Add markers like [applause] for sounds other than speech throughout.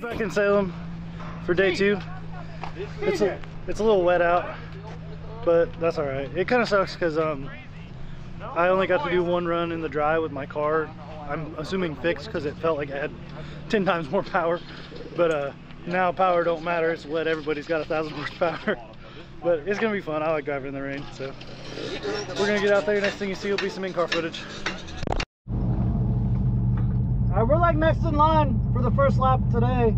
back in Salem for day two. It's a, it's a little wet out, but that's all right. It kind of sucks because um, I only got to do one run in the dry with my car. I'm assuming fixed because it felt like I had 10 times more power. But uh, now power don't matter. It's wet. Everybody's got a thousand [laughs] horsepower. But it's gonna be fun. I like driving in the rain. So we're gonna get out there. Next thing you see will be some in-car footage. Right, we're like next in line for the first lap today.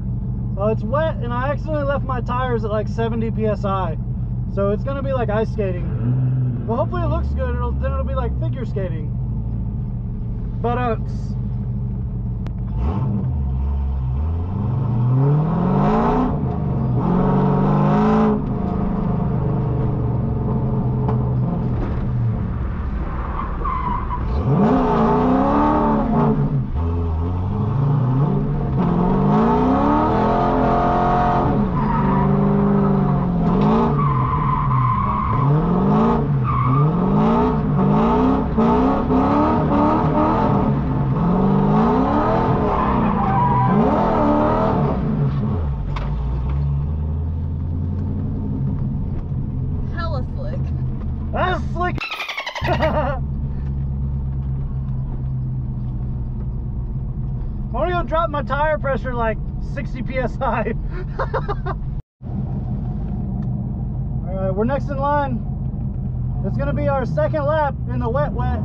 Uh, it's wet and I accidentally left my tires at like 70 PSI. So it's gonna be like ice skating. But hopefully it looks good. It'll, then it'll be like figure skating. But uh, Hella slick. That's slick. I want to go drop my tire pressure like 60 psi. [laughs] All right, we're next in line. It's gonna be our second lap in the wet wet.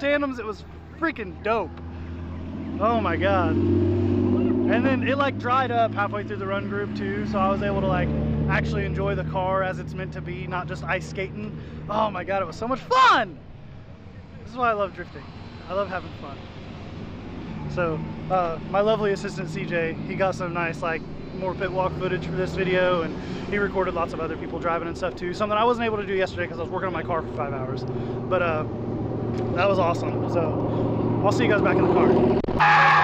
Tandems. It was freaking dope. Oh my god. And then it like dried up halfway through the run group too, so I was able to like actually enjoy the car as it's meant to be, not just ice skating. Oh my god, it was so much fun! This is why I love drifting. I love having fun. So, uh, my lovely assistant CJ, he got some nice like more pit walk footage for this video and he recorded lots of other people driving and stuff too. Something I wasn't able to do yesterday because I was working on my car for five hours. But uh, that was awesome. So I'll see you guys back in the car.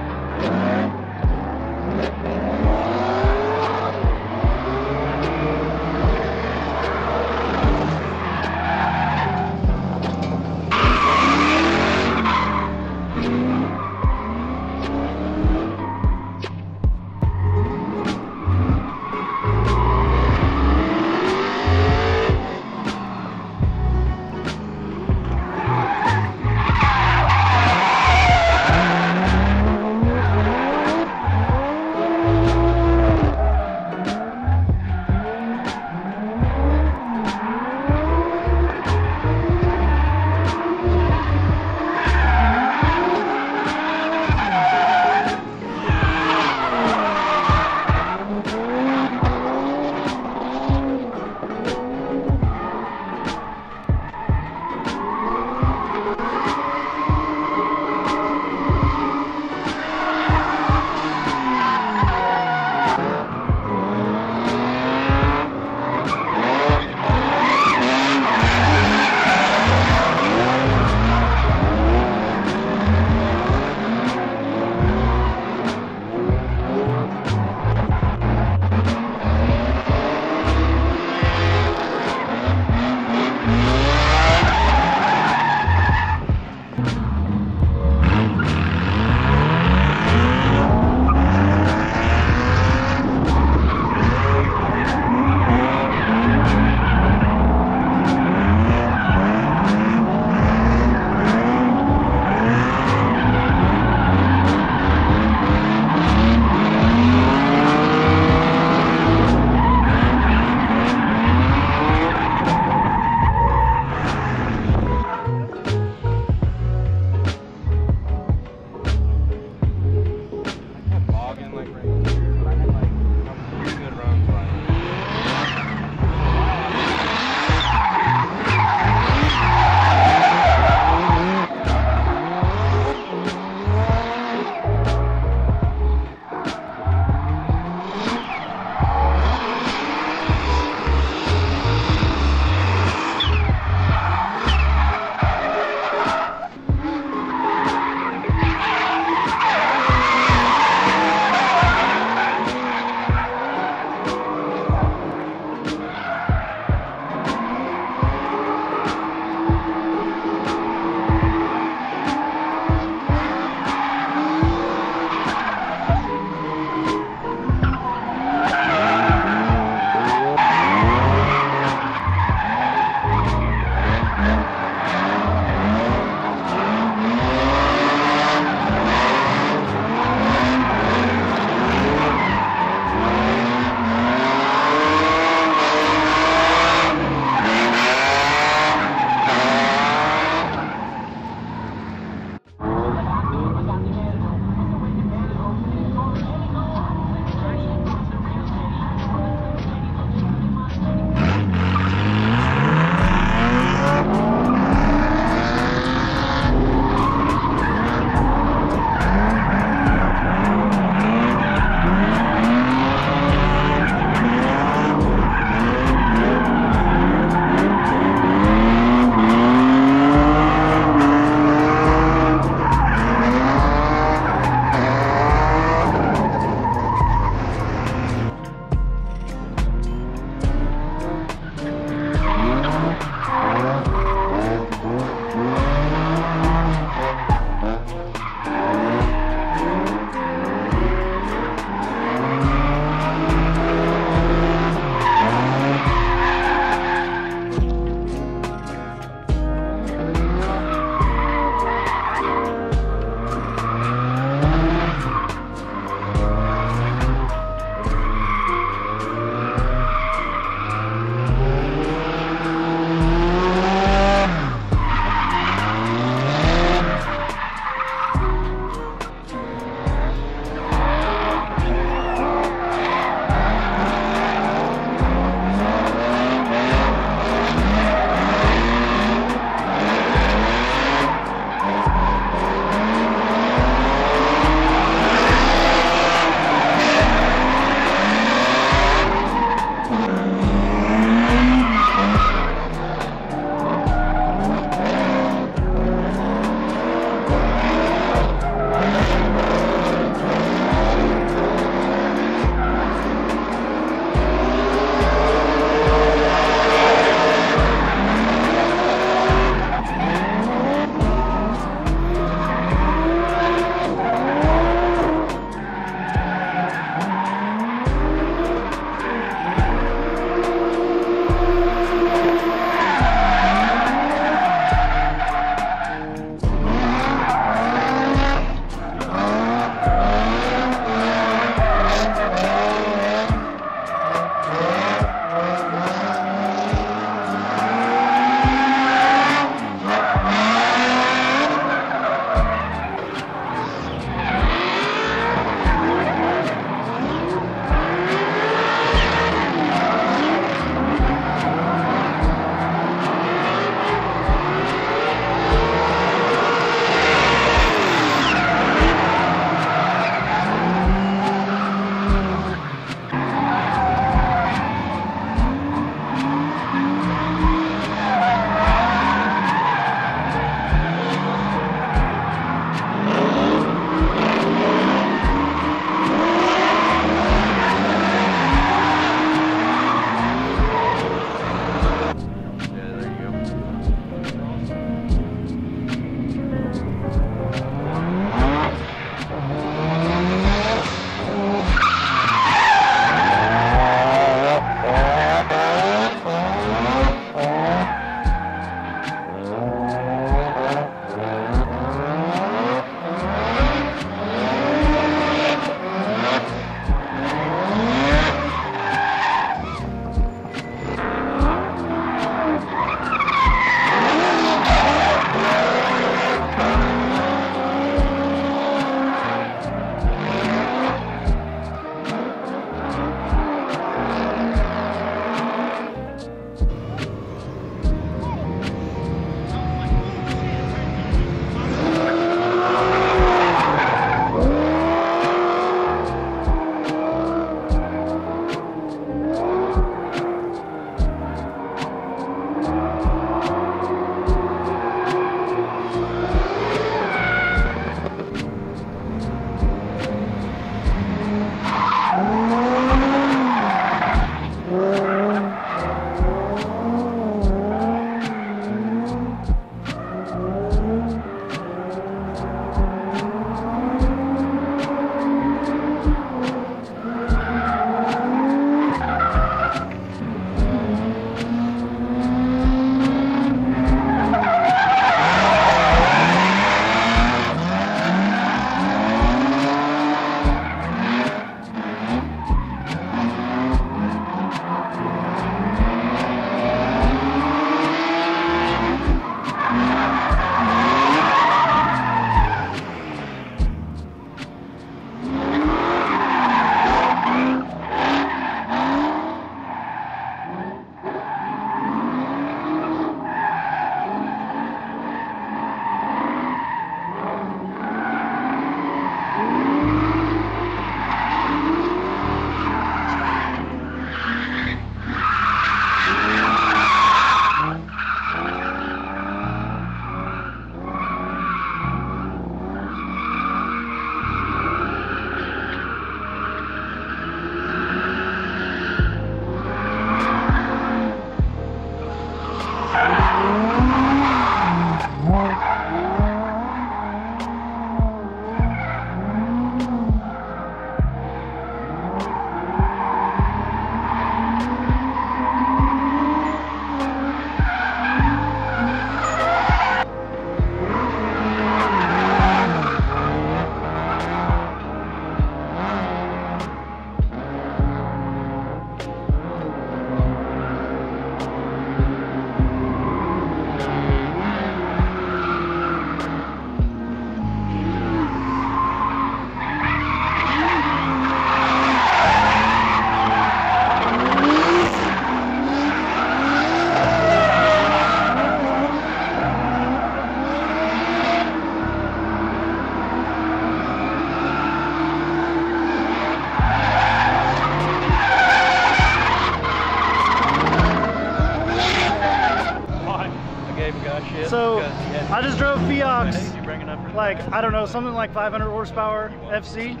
I don't know, something like 500 horsepower FC.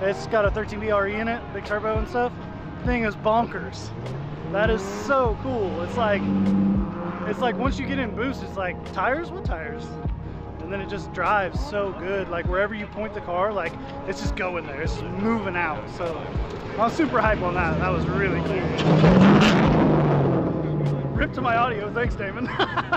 It's got a 13 BRE in it, big turbo and stuff. Thing is bonkers. That is so cool. It's like, it's like once you get in boost, it's like, tires? What tires? And then it just drives so good. Like wherever you point the car, like it's just going there. It's moving out. So I was super hype on that. That was really cool. Rip to my audio. Thanks, Damon. [laughs]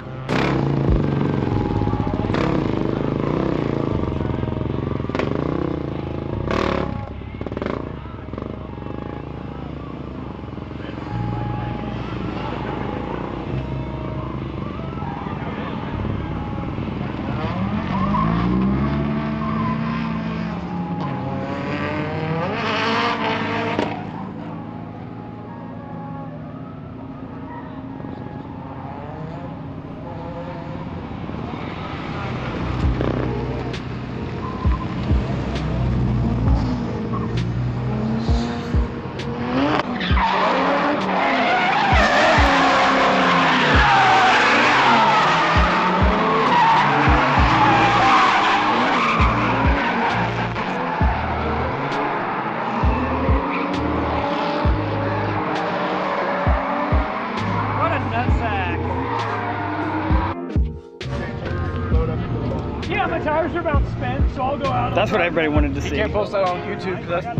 That's what everybody wanted to You see. can't post that on YouTube because that's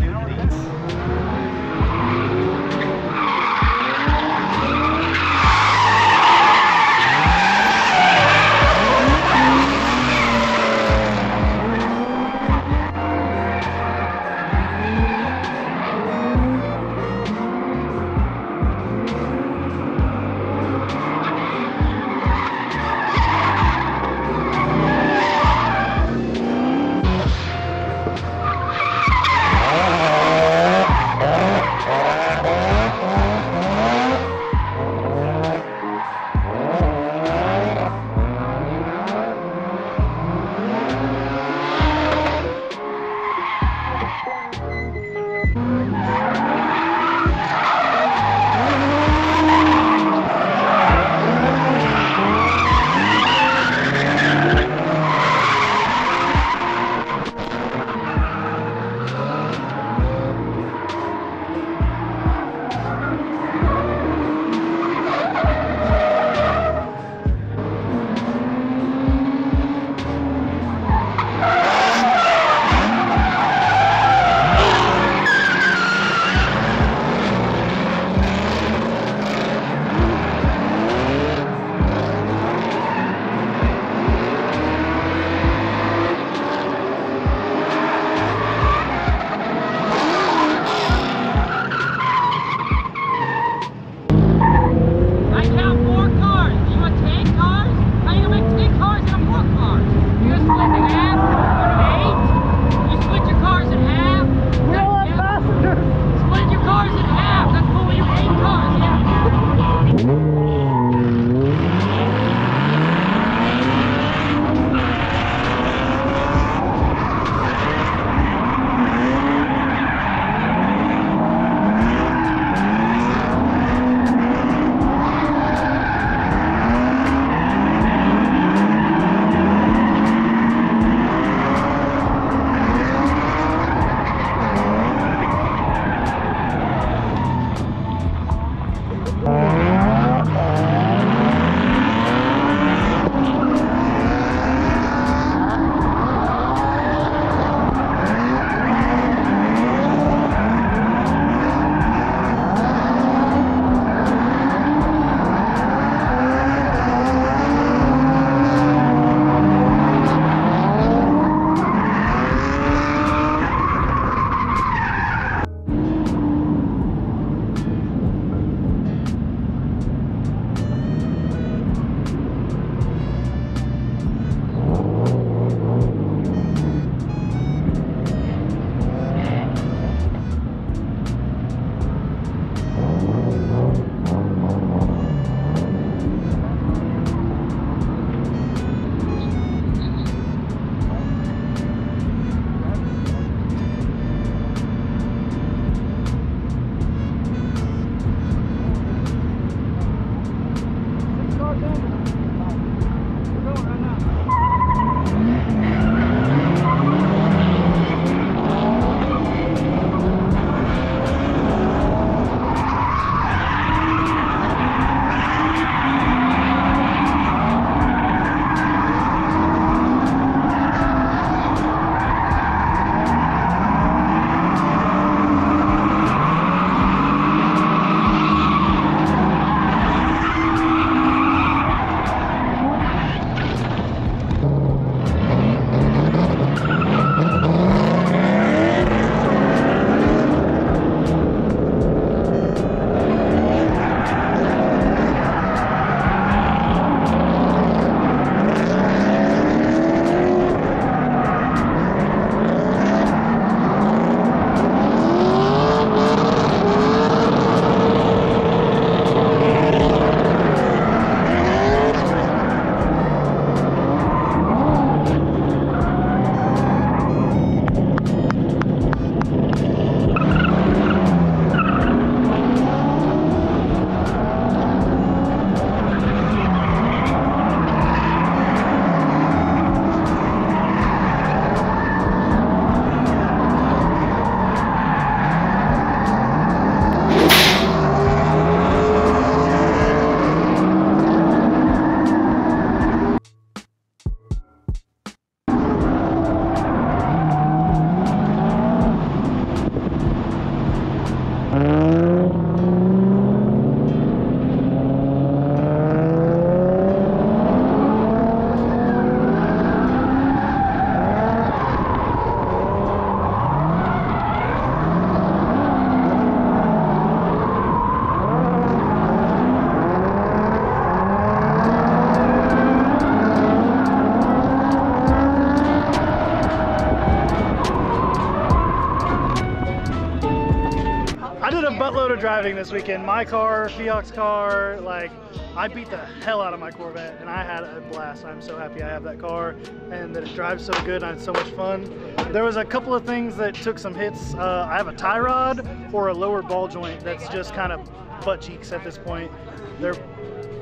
this weekend. My car, Fioc's car, like I beat the hell out of my Corvette and I had a blast. I'm so happy I have that car and that it drives so good and I had so much fun. There was a couple of things that took some hits. Uh, I have a tie rod or a lower ball joint that's just kind of butt cheeks at this point. They're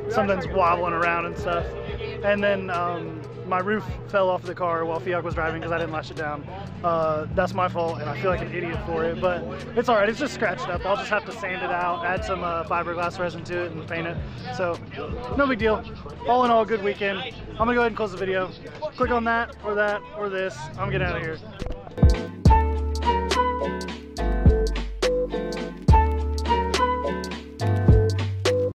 something's wobbling around and stuff. And then um, my roof fell off the car while Fioc was driving because I didn't lash it down. Uh, that's my fault, and I feel like an idiot for it, but it's all right. It's just scratched up. I'll just have to sand it out, add some uh, fiberglass resin to it, and paint it. So, no big deal. All in all, good weekend. I'm gonna go ahead and close the video. Click on that, or that, or this. I'm getting out of here.